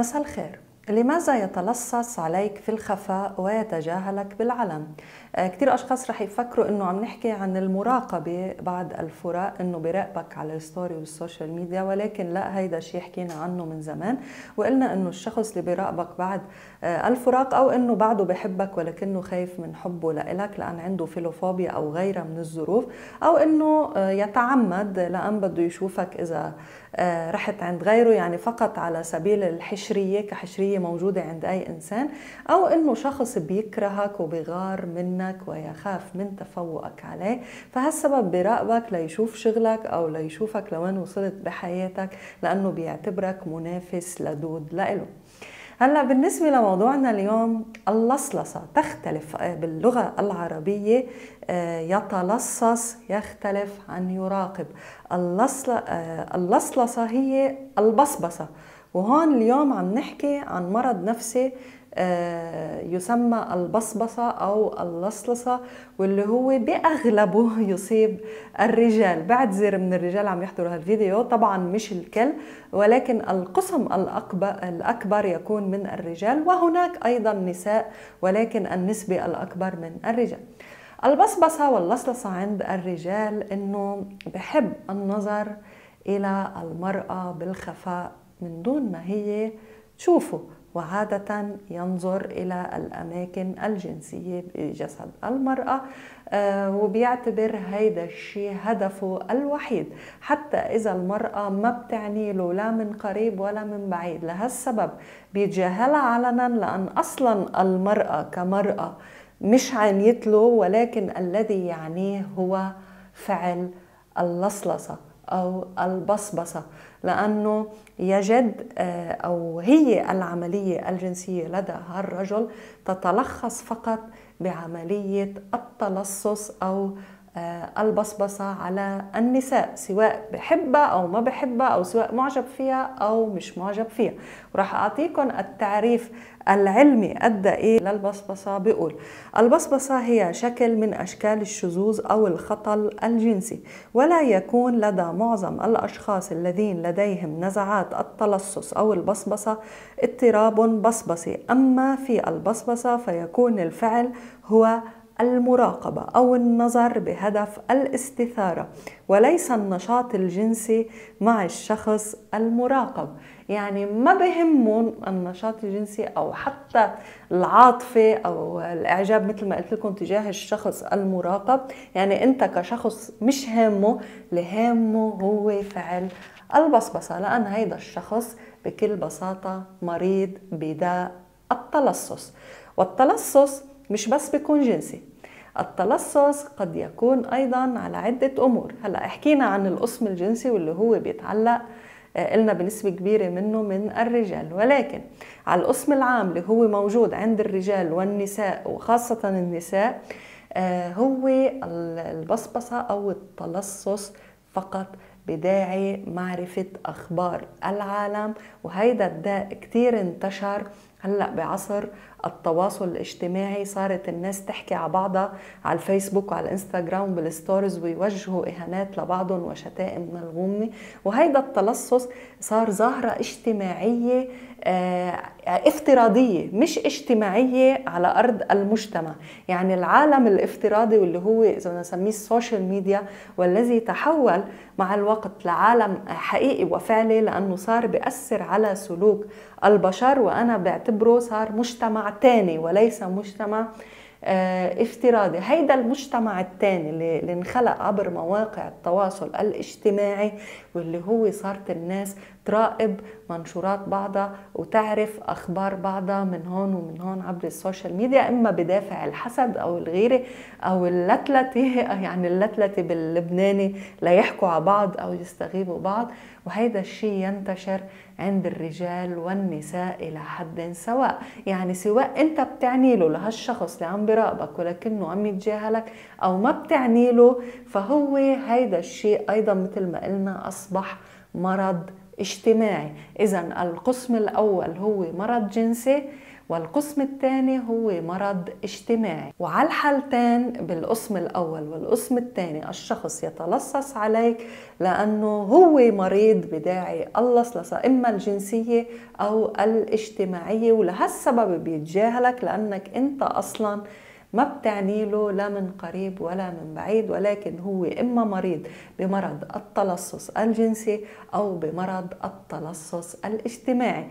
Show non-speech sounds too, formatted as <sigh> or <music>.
مساء الخير. لماذا يتلصص عليك في الخفاء ويتجاهلك بالعلن؟ آه، كثير أشخاص رح يفكروا إنه عم نحكي عن المراقبة بعد الفراق إنه براقبك على ال story وال social media ولكن لا هيدا شيء حكينا عنه من زمان وقلنا إنه الشخص اللي بيراقبك بعد آه، الفراق أو إنه بعده بحبك ولكنه خايف من حبه لإلك لأن عنده philophobia أو غيرها من الظروف أو إنه آه، يتعمد لأن بده يشوفك إذا رحت عند غيره يعني فقط على سبيل الحشرية كحشرية موجودة عند أي إنسان أو إنه شخص بيكرهك وبيغار منك ويخاف من تفوقك عليه. فهالسبب براقبك ليشوف شغلك أو ليشوفك لوين وصلت بحياتك لأنه بيعتبرك منافس لدود لإله. هلأ بالنسبة لموضوعنا اليوم اللصلصة تختلف باللغة العربية آه، يتلصص يختلف عن يراقب. آه، اللصلصة هي البصبصة. وهون اليوم عم نحكي عن مرض نفسي آه، يسمى البصبصة أو اللصلصة واللي هو بأغلبه <laughs> يصيب الرجال. بعتذر من الرجال عم يحضروا هالفيديو. طبعا مش الكل ولكن القسم الأكبر, يكون من الرجال وهناك أيضا نساء ولكن النسبة الأكبر من الرجال. البصبصة واللصلصة عند الرجال إنه بحب النظر إلى المرأة بالخفاء من دون ما هي تشوفه وعادة ينظر إلى الأماكن الجنسية بجسد المرأة آه، وبيعتبر هيدا الشيء هدفه الوحيد. حتى إذا المرأة ما بتعني له لا من قريب ولا من بعيد لهالسبب بيتجاهلها علنا لأن أصلا المرأة كمرأة مش عنيت له ولكن الذي يعنيه هو فعل اللصلصة. أو البصبصة لأنه يجد آه، أو هي العملية الجنسية لدى هالرجل تتلخص فقط بعملية التلصص أو البصبصة على النساء سواء بحبها أو ما بحبها أو سواء معجب فيها أو مش معجب فيها. وراح أعطيكم التعريف العلمي أدى إيه للبصبصة بيقول البصبصة هي شكل من أشكال الشذوذ أو الخطل الجنسي ولا يكون لدى معظم الأشخاص الذين لديهم نزعات التلصص أو البصبصة اضطراب بصبصي. أما في البصبصة فيكون الفعل هو المراقبة أو النظر بهدف الاستثارة وليس النشاط الجنسي مع الشخص المراقب. يعني ما بهمهم النشاط الجنسي أو حتى العاطفة أو الإعجاب مثل ما قلت لكم تجاه الشخص المراقب. يعني أنت كشخص مش هامه اللي هامه هو فعل البصبصة لأن هيدا الشخص بكل بساطة مريض بداء التلصص. والتلصص مش بس بيكون جنسي التلصص قد يكون أيضا على عدة أمور. هلأ حكينا عن القسم الجنسي واللي هو بيتعلق آه، قلنا بنسبة كبيرة منه من الرجال. ولكن على القسم العام اللي هو موجود عند الرجال والنساء وخاصة النساء آه، هو البصبصة أو التلصص فقط بداعي معرفة أخبار العالم وهيدا الداء كتير انتشر هلأ بعصر التواصل الاجتماعي. صارت الناس تحكي على بعضها على الفيسبوك وعلى الإنستغرام بالستوريز ويوجهوا إهانات لبعضهم وشتائم ملغومه وهيدا التلصص صار ظاهرة اجتماعية آه، افتراضية مش اجتماعية على أرض المجتمع. يعني العالم الافتراضي واللي هو بدنا نسميه السوشيال ميديا والذي تحول مع الوقت لعالم حقيقي وفعلي لأنه صار بيأثر على سلوك البشر وأنا بعتبره صار مجتمع تاني وليس مجتمع افتراضي. هيدا المجتمع الثاني اللي انخلق عبر مواقع التواصل الاجتماعي واللي هو صارت الناس تراقب منشورات بعضها وتعرف أخبار بعضها من هون ومن هون عبر ال social media إما بدافع الحسد أو الغيرة أو اللتلتة <laughs> يعني اللتلتة باللبناني ليحكوا على بعض أو يستغيبوا بعض. وهيدا الشيء ينتشر عند الرجال والنساء إلى حد سواء. يعني سواء أنت بتعني له لهالشخص اللي عم براقبك ولكنه عم يتجاهلك أو ما بتعني له فهو هيدا الشيء أيضا مثل ما قلنا أصبح مرض اجتماعي. اذا القسم الأول هو مرض جنسي والقسم الثاني هو مرض اجتماعي. وعلى الحالتين بالقسم الأول والقسم الثاني الشخص يتلصص عليك لأنه هو مريض بداعي اللصلصة إما الجنسية أو الاجتماعية. ولهالسبب بيتجاهلك لأنك أنت أصلاً ما بتعني له لا من قريب ولا من بعيد ولكن هو إما مريض بمرض التلصص الجنسي أو بمرض التلصص الاجتماعي.